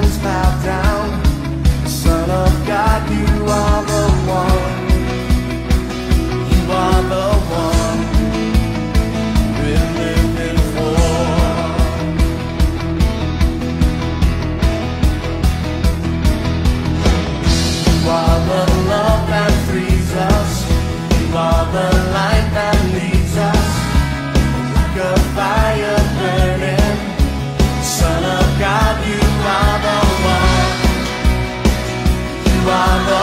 comes back. are the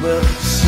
will